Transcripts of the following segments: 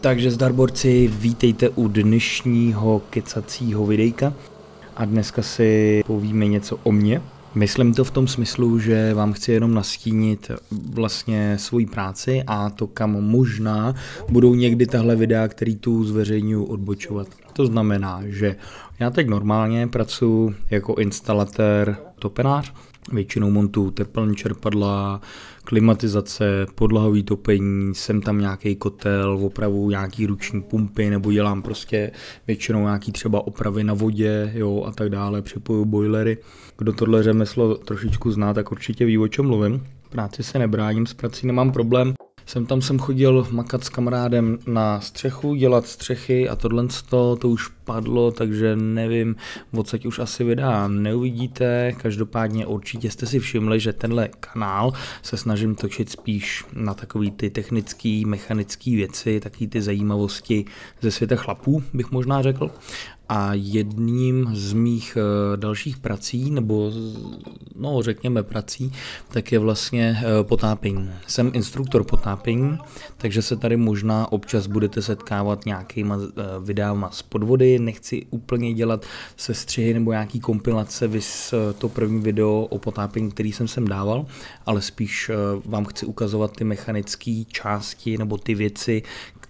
Takže zdarborci, vítejte u dnešního kecacího videjka a dneska si povíme něco o mně. Myslím to v tom smyslu, že vám chci jenom nastínit vlastně svoji práci a to, kam možná budou někdy tahle videa, který tu zveřejňuji, odbočovat. To znamená, že já teď normálně pracuji jako instalatér topenář, většinou montu teplní čerpadla, klimatizace, podlahový topení, jsem tam nějaký kotel, opravu nějaký ruční pumpy, nebo dělám prostě většinou nějaký třeba opravy na vodě, jo, a tak dále, připoju boilery. Kdo tohle řemeslo trošičku zná, tak určitě ví, o čem mluvím. Práci se nebráním, s prací nemám problém. Jsem tam jsem chodil makat s kamarádem na střechu, dělat střechy a tohle to, to už padlo, takže nevím, odsaď už asi videa neuvidíte. Každopádně určitě jste si všimli, že tenhle kanál se snažím točit spíš na takový ty technické, mechanické věci, taky ty zajímavosti ze světa chlapů, bych možná řekl. A jedním z mých eh, dalších prací, nebo no řekněme prací, tak je vlastně eh, potápění. Jsem instruktor potápění, takže se tady možná občas budete setkávat nějakýma eh, videama z podvody, nechci úplně dělat se střihy nebo nějaký kompilace, vys to první video o potápění, který jsem sem dával, ale spíš vám chci ukazovat ty mechanické části nebo ty věci,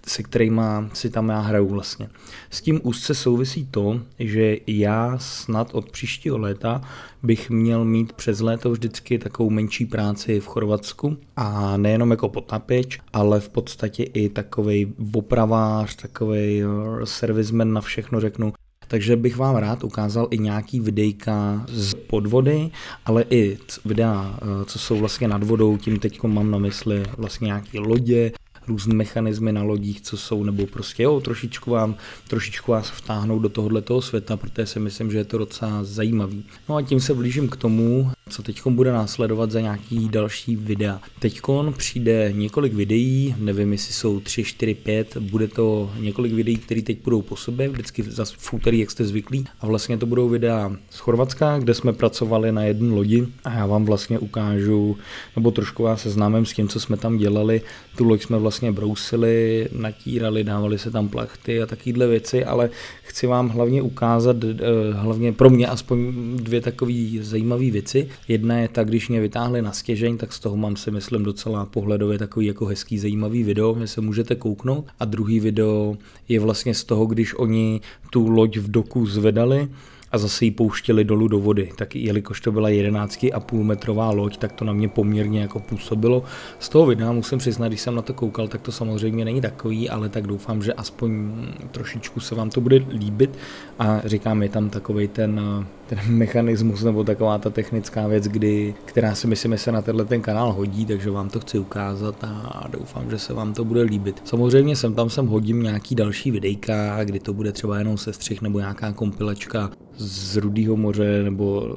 se kterými si tam já hraju vlastně. S tím úzce souvisí to, že já snad od příštího léta bych měl mít přes léto vždycky takovou menší práci v Chorvatsku. A nejenom jako potapič, ale v podstatě i takový opravář, takový eh, servisman na všechno řeknu, takže bych vám rád ukázal i nějaký videjka z podvody, ale i videa, eh, co jsou vlastně nad vodou, tím teď mám na mysli vlastně nějaké lodě, různé mechanismy na lodích, co jsou, nebo prostě jo, trošičku vám, trošičku vás vtáhnout do tohoto světa, protože si myslím, že je to docela zajímavý. No a tím se blížím k tomu, co teď bude následovat za nějaký další videa. Teď přijde několik videí, nevím jestli jsou 3, 4, 5, bude to několik videí, které teď budou po sobě, vždycky za v úterý, jak jste zvyklí. A vlastně to budou videa z Chorvatska, kde jsme pracovali na jedné lodi a já vám vlastně ukážu, nebo trošku vás seznámím s tím, co jsme tam dělali. Tu loď jsme vlastně brousili, natírali, dávali se tam plachty a takovéhle věci, ale chci vám hlavně ukázat, eh, hlavně pro mě aspoň dvě takové zajímavé věci. Jedna je ta, když mě vytáhli na stěžeň, tak z toho mám si myslím docela pohledově takový jako hezký zajímavý video, kde se můžete kouknout. A druhý video je vlastně z toho, když oni tu loď v doku zvedali, a zase ji pouštěli dolů do vody. Tak jelikož to byla 11,5 metrová loď, tak to na mě poměrně jako působilo. Z toho videa musím přiznat, když jsem na to koukal, tak to samozřejmě není takový, ale tak doufám, že aspoň trošičku se vám to bude líbit a říkám, je tam takový ten, ten mechanismus nebo taková ta technická věc, kdy, která si myslím, že se na tenhle ten kanál hodí, takže vám to chci ukázat a doufám, že se vám to bude líbit. Samozřejmě jsem tam sem hodím nějaký další videjka, kdy to bude třeba jenom sestřih nebo nějaká kompilačka z Rudého moře nebo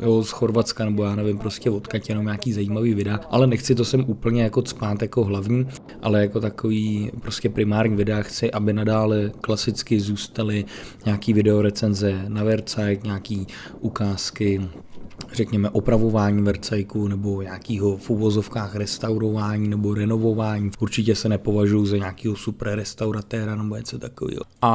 jo, z Chorvatska nebo já nevím, prostě odkaď jenom nějaký zajímavý videa, ale nechci to sem úplně jako spát jako hlavní, ale jako takový prostě primární videa chci, aby nadále klasicky zůstaly nějaký video recenze na Vercite, nějaký ukázky řekněme, opravování vercajku nebo nějakého v uvozovkách restaurování nebo renovování. Určitě se nepovažuji za nějakého super restauratéra nebo něco takového. A,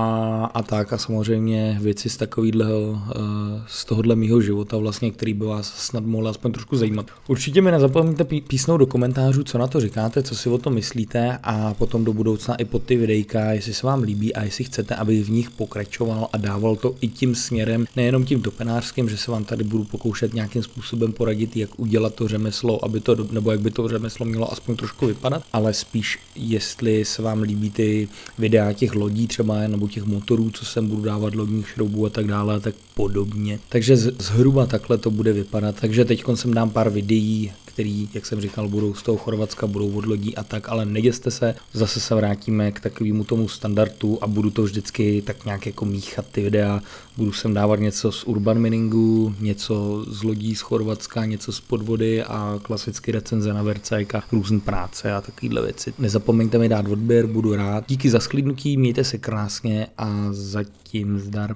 a tak a samozřejmě věci z takového, eh, z tohohle mýho života vlastně, který by vás snad mohl aspoň trošku zajímat. Určitě mi nezapomeňte písnout do komentářů, co na to říkáte, co si o tom myslíte a potom do budoucna i pod ty videjka, jestli se vám líbí a jestli chcete, aby v nich pokračoval a dával to i tím směrem, nejenom tím dopenářským, že se vám tady budu pokoušet nějakým způsobem poradit, jak udělat to řemeslo, aby to, nebo jak by to řemeslo mělo aspoň trošku vypadat, ale spíš jestli se vám líbí ty videa těch lodí třeba, nebo těch motorů, co sem budu dávat lodních šroubů a tak dále a tak podobně. Takže zhruba takhle to bude vypadat. Takže teď jsem dám pár videí, který, jak jsem říkal, budou z toho Chorvatska, budou od lodí a tak, ale neděste se, zase se vrátíme k takovému tomu standardu a budu to vždycky tak nějak jako míchat ty videa, budu sem dávat něco z urban miningu, něco z lodí z Chorvatska, něco z podvody a klasicky recenze na Vercajka, různé práce a takovéhle věci. Nezapomeňte mi dát odběr, budu rád. Díky za sklidnutí, mějte se krásně a zatím zdar.